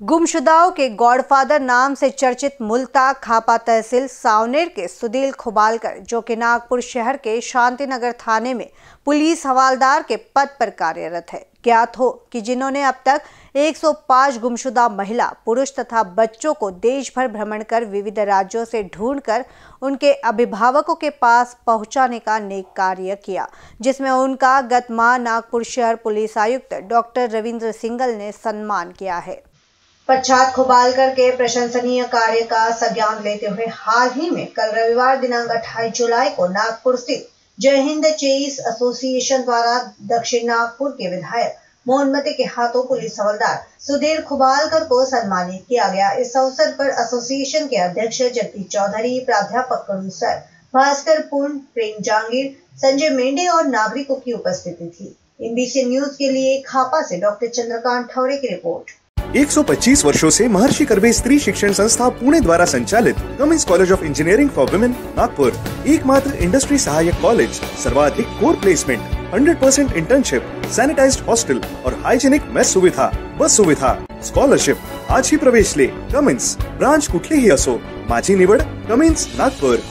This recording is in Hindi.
गुमशुदाओं के गॉडफादर नाम से चर्चित मुल्ता खापा तहसील सावनेर के सुदील खुबालकर जो कि नागपुर शहर के शांतिनगर थाने में पुलिस हवालदार के पद पर कार्यरत है। ज्ञात हो कि जिन्होंने अब तक 105 गुमशुदा महिला, पुरुष तथा बच्चों को देश भर भ्रमण कर विविध राज्यों से ढूंढकर उनके अभिभावकों के पास पहुँचाने का नेक कार्य किया, जिसमें उनका गत माह नागपुर शहर पुलिस आयुक्त डॉक्टर रविंद्र सिंगल ने सम्मान किया है। पश्चात खुबालकर के प्रशंसनीय कार्य का संज्ञान लेते हुए हाल ही में कल रविवार दिनांक 28 जुलाई को नागपुर स्थित जय हिंद चेईस एसोसिएशन द्वारा दक्षिण नागपुर के विधायक मोहम्मद के हाथों पुलिस हवलदार सुधीर खुबालकर को सम्मानित किया गया। इस अवसर पर एसोसिएशन के अध्यक्ष जगदीश चौधरी, प्राध्यापक करुण सर, भास्कर पूर्ण, प्रेम जांगीर, संजय मेंढे और नागरिकों की उपस्थिति थी। एनबीसी न्यूज़ के लिए खापा से डॉक्टर चंद्रकांत ठौरे की रिपोर्ट। 125 वर्षों से महर्षि करबे स्त्री शिक्षण संस्था पुणे द्वारा संचालित Cummins college of engineering for women Nagpur. एकमात्र इंडस्ट्री सहायक कॉलेज सर्वाधिक core placement 100 percent internship sanitized hostel और हाइजेनिक मेस सुविधा, बस सुविधा। स्कॉलरशिप आज ही प्रवेश ले। कमिन्स ब्रांच कुठलीही असो। माझी निवड कमिन्स नागपूर।